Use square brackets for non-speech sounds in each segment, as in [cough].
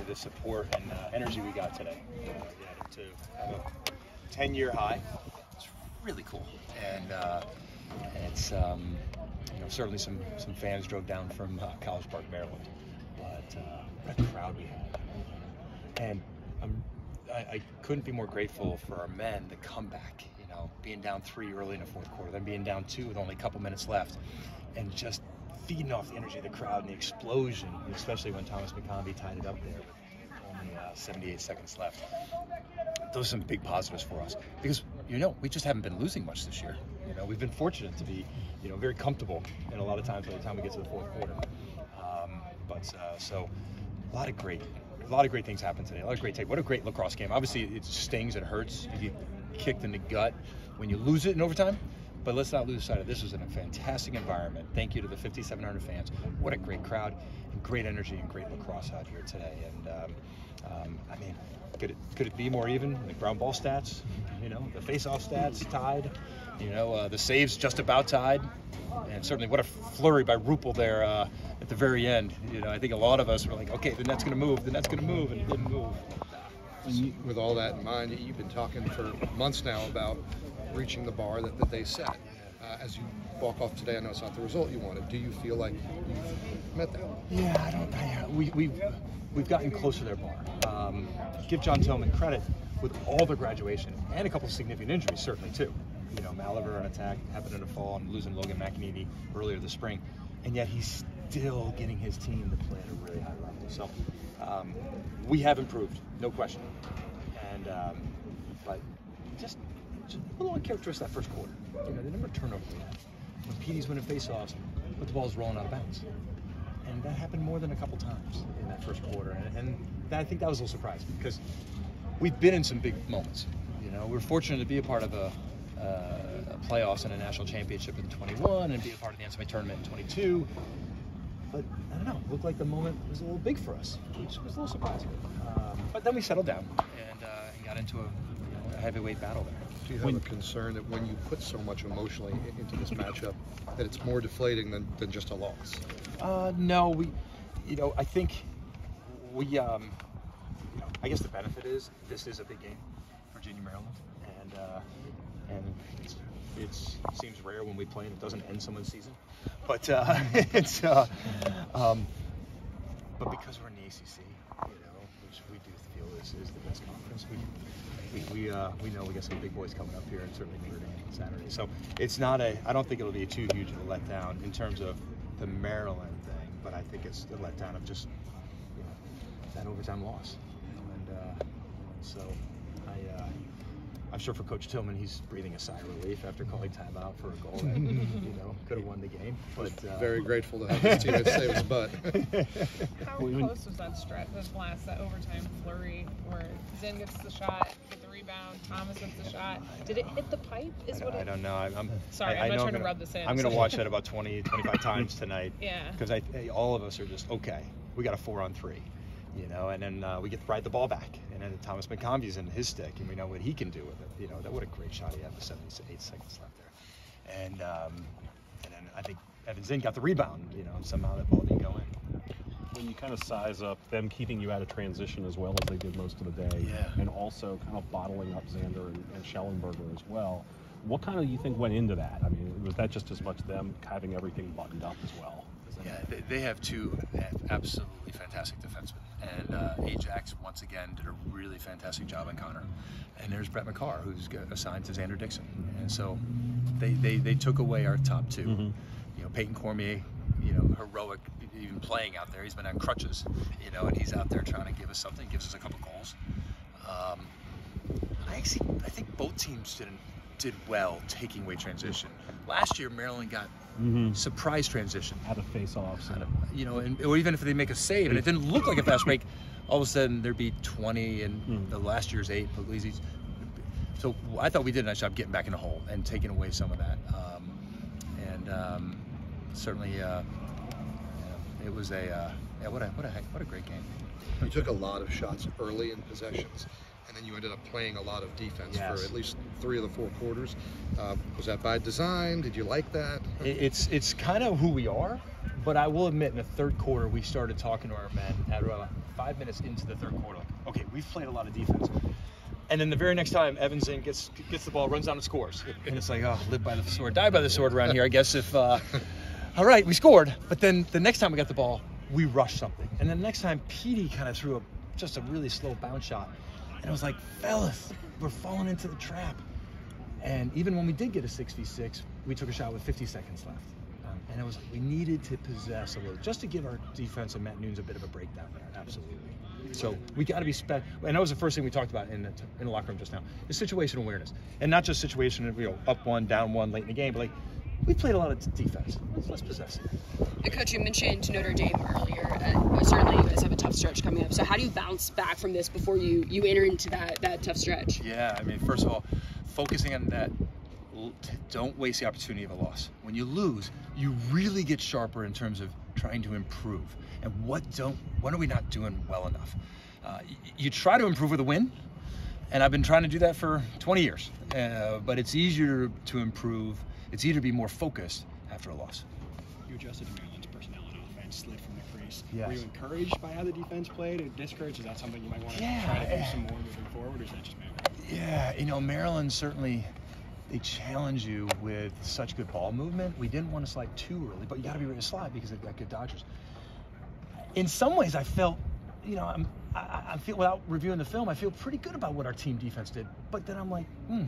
the support and uh, energy we got today. Yeah, to have a 10 year high, it's really cool. And uh, it's, um, you know, certainly some, some fans drove down from uh, College Park, Maryland. But uh, what a crowd we had. And I'm, I, I couldn't be more grateful for our men, the comeback, you know, being down three early in the fourth quarter, then being down two with only a couple minutes left, and just feeding off the energy of the crowd and the explosion, especially when Thomas McConvey tied it up there only uh, 78 seconds left. Those are some big positives for us because you know we just haven't been losing much this year. You know we've been fortunate to be you know very comfortable and a lot of times by the time we get to the fourth quarter. Um, but uh, so a lot of great a lot of great things happened today. A lot of great take. What a great lacrosse game. Obviously, it stings, it hurts. You get kicked in the gut when you lose it in overtime. But let's not lose sight of this was in a fantastic environment. Thank you to the 5,700 fans. What a great crowd and great energy and great lacrosse out here today. And um, um, I mean, could it could it be more even? The ground ball stats, you know, the face-off stats tied. You know, uh, the saves just about tied, and certainly what a flurry by Rupel there uh, at the very end. You know, I think a lot of us were like, okay, the net's going to move, the net's going to move, and it didn't move. With all that in mind, you've been talking for months now about reaching the bar that, that they set. Uh, as you walk off today, I know it's not the result you wanted. Do you feel like you've met that? Yeah, I don't. I, we, we've we've gotten closer to their bar. Um, give John Tillman credit with all the graduation and a couple of significant injuries, certainly too. You know, Maliver on attack happened in the fall and losing Logan McNaney earlier this spring, and yet he's still getting his team to play at a really high level. So um, we have improved, no question. And um, but just, a little uncharacteristic that first quarter. You know, the number of turnovers we had. When PD's winning faceoffs, but the ball's rolling out of bounds. And that happened more than a couple times in that first quarter. And, and that, I think that was a little surprising because we've been in some big moments. You know, we're fortunate to be a part of a, uh, a playoffs and a national championship in 21 and be a part of the NCAA tournament in 22. But I don't know, it looked like the moment was a little big for us, which was a little surprising. Um, but then we settled down and, uh, and got into a, you know, a heavyweight battle there. You have a concern that when you put so much emotionally into this matchup, that it's more deflating than, than just a loss? Uh, no, we, you know, I think we, um, you know, I guess the benefit is this is a big game, Virginia, Maryland, and uh, and it's, it's seems rare when we play and it doesn't end someone's season, but uh, [laughs] it's, uh, um, but because we're in the ACC, you know, which we do feel is, is the best conference, we. We, we, uh, we know we got some big boys coming up here, and certainly Notre Dame on Saturday. So it's not a. I don't think it'll be too huge of a letdown in terms of the Maryland thing, but I think it's the letdown of just you know, that overtime loss. And uh, so I, uh, I'm sure for Coach Tillman, he's breathing a sigh of relief after calling timeout for a goal that [laughs] you know could have won the game. But uh, Very grateful to have this team save his butt. [laughs] How close was that stretch, that last, that overtime flurry where Zinn gets the shot, get the rebound, Thomas gets the shot? Did it hit the pipe? Is don't, what I don't know. I, I'm Sorry, I, I'm not know trying to gonna- rub this in, I'm going to watch that about 20, 25 [laughs] times tonight. Yeah. Because I, I- all of us are just okay. We got a four on three, you know, and then uh, we get to ride the ball back, and then Thomas McConvey's in his stick, and we know what he can do with it. You know, that what a great shot he had with 78 seconds left there, and um, and then I think Evan Zinn got the rebound. You know, somehow that ball didn't go in. when you kind of size up them keeping you out of transition as well as they did most of the day, Yeah. and also kind of bottling up Xander and, and Shellenberger as well. What kind of you think went into that? I mean, was that just as much them having everything buttoned up as well? Yeah, they, they have two absolutely fantastic defensemen. And uh, Ajax, once again, did a really fantastic job on Connor. And there's Brett Makar, who's assigned to Xander Dickson. And so they, they, they took away our top 2 Mhm. You know, Payton Cormier, you know, heroic, even playing out there. He's been on crutches, you know, and he's out there trying to give us something, gives us a couple goals. Um, I actually, I think both teams did did well taking away transition. Last year, Maryland got Mhm. surprise transition Out of face-offs. And, you know, and, or even if they make a save and it didn't look like a fast break, all of a sudden there'd be 20 and Hmm. the last year's eight. Puglisi's. So I thought we did a nice job getting back in the hole and taking away some of that. Um, and um, certainly, uh, yeah, it was a uh, yeah, what a what a heck, what a great game. You took a lot of shots early in possessions, and then you ended up playing a lot of defense Yes. for at least three of the four quarters. Uh, was that by design? Did you like that? It's it's kind of who we are, But I will admit, in the third quarter, we started talking to our men at about five minutes into the third quarter. Like, okay, we've played a lot of defense. And then the very next time, Evan Zinn gets gets the ball, runs down and scores. And it's like, oh, live by the sword, die by the sword around here. I guess if, uh, [laughs] all right, we scored. But then the next time we got the ball, we rushed something. And then the next time, Petey kind of threw a just a really slow bounce shot. And it was like, fellas, we're falling into the trap. And even when we did get a 66, we took a shot with 50 seconds left. And it was like we needed to possess a little, just to give our defense and Matt Nunes a bit of a breakdown there. Absolutely. So we got to be spe- and that was the first thing we talked about in the, in the locker room just now is situational awareness, and not just situation you know up one, down one, late in the game, but like we played a lot of defense. Let's, let's possess it. And Coach, you mentioned Notre Dame earlier. Uh, certainly, you guys have a tough stretch coming up. So, how do you bounce back from this before you you enter into that that tough stretch? Yeah, I mean, first of all, focusing on that. L- t- Don't waste the opportunity of a loss. When you lose, you really get sharper in terms of trying to improve. And what don't, what are we not doing well enough? Uh, you try to improve with a win, and I've been trying to do that for 20 years. Uh, but it's easier to improve. It's easier to be more focused after a loss. You adjusted to Maryland's personnel and offense, slid from the crease. Yes. Were you encouraged by how the defense played, or discouraged? Is that something you might want to Yeah, try to do some more moving forward, or is that just Maryland? Yeah, you know, Maryland certainly they challenge you with such good ball movement. We didn't want to slide too early, but you got to be ready to slide because they've got good dodgers. In some ways, I felt, you know, I'm, I, I feel without reviewing the film, I feel pretty good about what our team defense did. But then I'm like, hmm,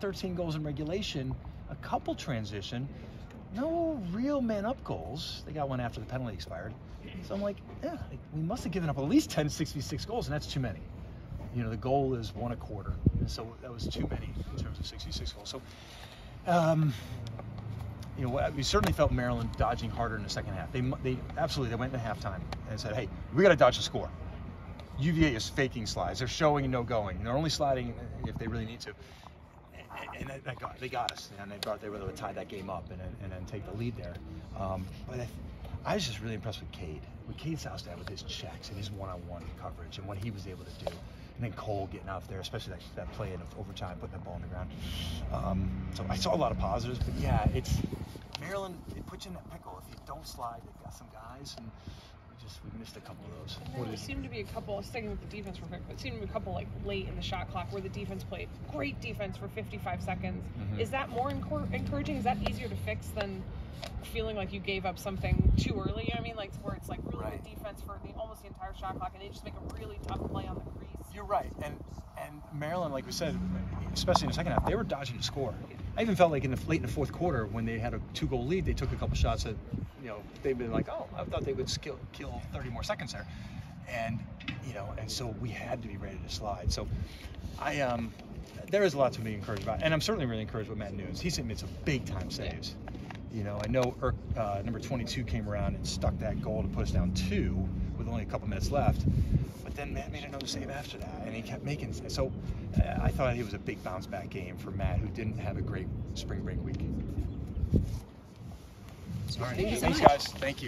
13 goals in regulation, a couple transition, no real man up goals. They got one after the penalty expired. So I'm like, yeah, we must have given up at least 10 66 goals, and that's too many you know the goal is one a quarter and so that was too many in terms of 66 goals. So um, you know we certainly felt maryland dodging harder in the second half. They, they absolutely they went into halftime and said hey we got to dodge the score. Uva is faking slides. They're showing no going. They're only sliding if they really need to. And, and that, got, they got us. And they brought they were able to tie that game up and, then- and then take the lead there. Um, but I, I was just really impressed with Cade, with Cade Saustad with his checks and his one-on-one coverage and what he was able to do. And then Cole getting out there, especially that, that play in overtime, putting the ball on the ground. Um, so I saw a lot of positives, but yeah, it's Maryland. It puts you in that pickle if you don't slide. They've got some guys, and just we missed a couple of those. And there seemed to be a couple, sticking with the defense real quick, but it seemed to be a couple like late in the shot clock where the defense played great defense for 55 seconds. Mhm. Is that more encor- encouraging? Is that easier to fix than feeling like you gave up something too early? I mean, like where it's like really Right. good defense for the almost the entire shot clock, and they just make a really tough play on the crease. You're right, and and Maryland, like we said, especially in the second half, they were dodging the score. I even felt like in the late in the fourth quarter when they had a two-goal lead, they took a couple shots that, you know, they've been like, oh, I thought they would skill, kill 30 more seconds there, and you know, and so we had to be ready to slide. So, I um, there is a lot to be encouraged about, and I'm certainly really encouraged with Matt Nunes. He's made some big-time saves. You know, I know uh, number 22 came around and stuck that goal to put us down two with only a couple minutes left. Then Matt made another save after that, and he kept making. So uh, I thought it was a big bounce back game for Matt, who didn't have a great spring break week. All right, Thank you so thanks guys. Thank you.